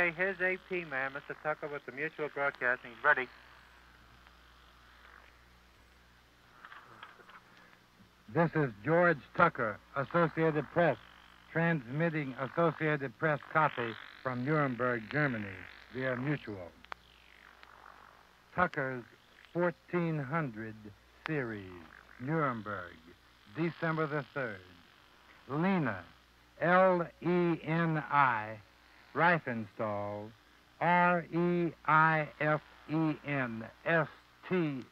Okay, here's AP man, Mr. Tucker with the Mutual Broadcasting. Ready. This is George Tucker, Associated Press, transmitting Associated Press copy from Nuremberg, Germany, via Mutual. Tucker's 1400 series, Nuremberg, December the 3rd. Lena, L E N I, Reifenstahl, R E I F E N S T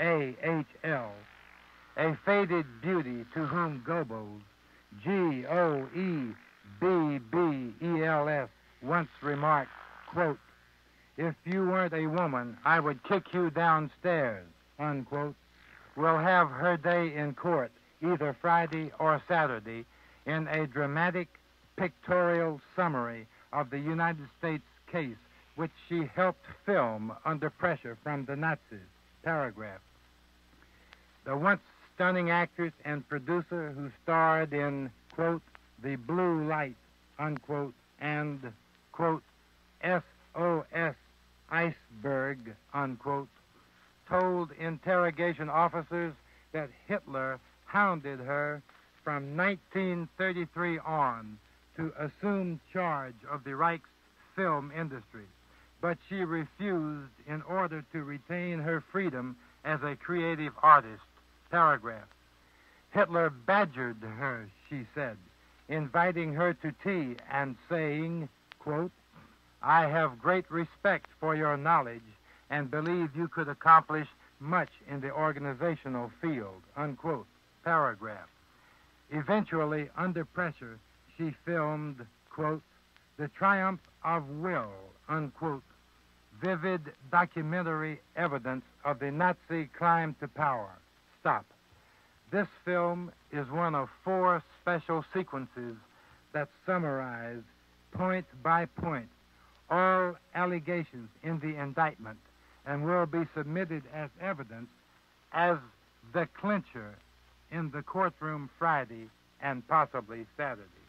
A H L, a faded beauty to whom Goebbels, G O E B B E L S, once remarked, quote, if you weren't a woman, I would kick you downstairs, unquote, will have her day in court either Friday or Saturday in a dramatic pictorial summary of the United States case which she helped film under pressure from the Nazis. Paragraph. The once stunning actress and producer who starred in, quote, The Blue Light, unquote, and, quote, SOS Iceberg, unquote, told interrogation officers that Hitler hounded her from 1933 on to assume charge of the Reich's film industry, but she refused in order to retain her freedom as a creative artist. Paragraph. Hitler badgered her, she said, inviting her to tea and saying, quote, I have great respect for your knowledge and believe you could accomplish much in the organizational field, unquote. Paragraph. Eventually, under pressure, she filmed, quote, The Triumph of Will, unquote, vivid documentary evidence of the Nazi climb to power. Stop. This film is one of four special sequences that summarize point by point all allegations in the indictment and will be submitted as evidence as the clincher in the courtroom Friday and possibly Saturday.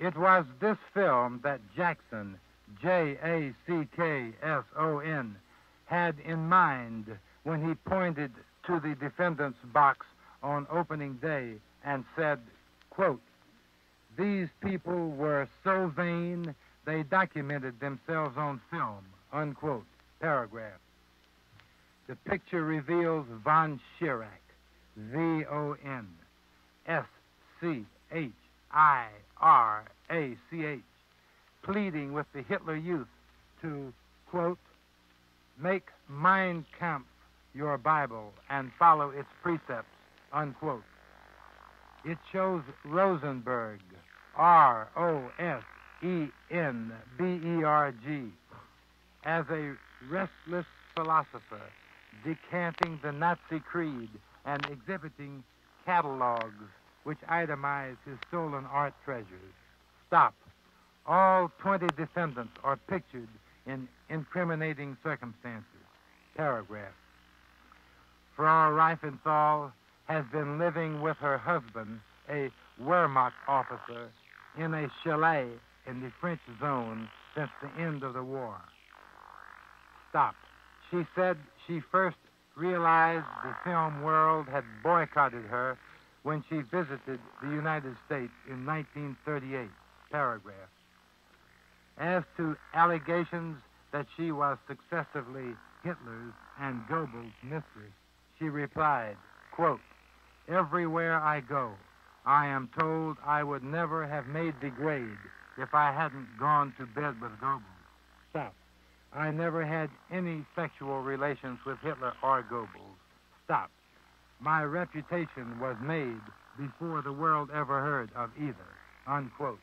It was this film that Jackson, J A C K S O N, had in mind when he pointed to the defendant's box on opening day and said, quote, These people were so vain they documented themselves on film, unquote, paragraph. The picture reveals von Schirach, V O N S C H I R A C H, pleading with the Hitler Youth to, quote, make Mein Kampf your Bible and follow its precepts, unquote. It shows Rosenberg, R O S E N B E R G, as a restless philosopher decanting the Nazi creed and exhibiting catalogs which itemize his stolen art treasures. Stop. All 20 defendants are pictured in incriminating circumstances. Paragraph. Frau Reifenstahl has been living with her husband, a Wehrmacht officer, in a chalet in the French zone since the end of the war. Stop. She said she first realized the film world had boycotted her when she visited the United States in 1938. Paragraph. As to allegations that she was successively Hitler's and Goebbels' mistress, she replied, quote, Everywhere I go, I am told I would never have made the grade if I hadn't gone to bed with Goebbels. Stop. I never had any sexual relations with Hitler or Goebbels. Stop. My reputation was made before the world ever heard of either. Unquote.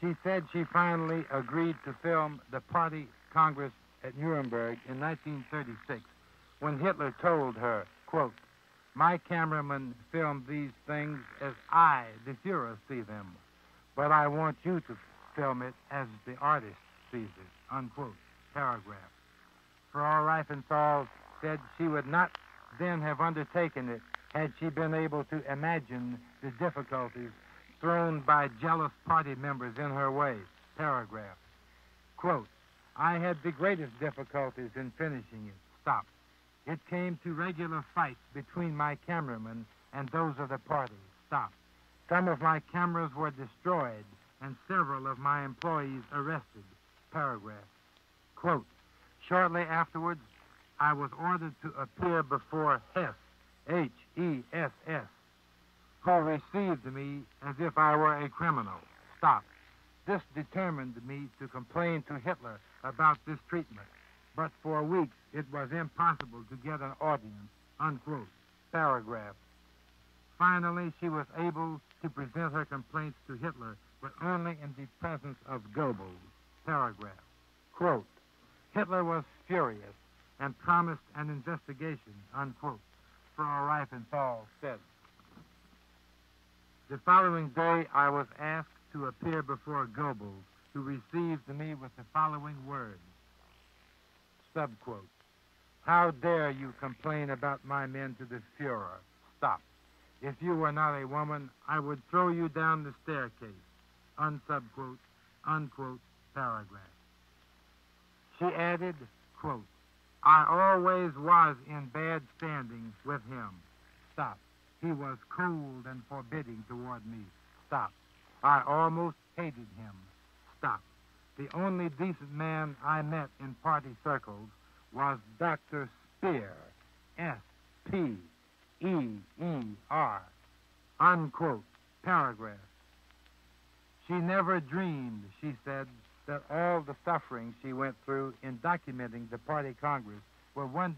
She said she finally agreed to film the Party Congress at Nuremberg in 1936 when Hitler told her, quote, my cameraman filmed these things as I, the Fuhrer, see them, but I want you to film it as the artist sees it, unquote. Paragraph. Frau Reifenstahl said she would not then have undertaken it had she been able to imagine the difficulties thrown by jealous party members in her way. Paragraph. Quote, I had the greatest difficulties in finishing it. Stop. It came to regular fights between my cameramen and those of the party. Stop. Some of my cameras were destroyed and several of my employees arrested. Paragraph. Quote, shortly afterwards, I was ordered to appear before Hess, H-E-S-S, who received me as if I were a criminal. Stop. This determined me to complain to Hitler about this treatment, but for weeks it was impossible to get an audience. Unquote. Paragraph. Finally, she was able to present her complaints to Hitler, but only in the presence of Goebbels. Paragraph. Quote, Hitler was furious and promised an investigation, unquote. For Frau Reifenstahl said. The following day, I was asked to appear before Goebbels, who received me with the following words. Subquote. How dare you complain about my men to the Fuhrer? Stop. If you were not a woman, I would throw you down the staircase. Unsubquote, unquote, paragraph. She added, quote, I always was in bad standing with him. Stop. He was cold and forbidding toward me. Stop. I almost hated him. Stop. The only decent man I met in party circles was Dr. Speer. S P E E R. Unquote. Paragraph. She never dreamed, she said, that all the suffering she went through in documenting the party congress will one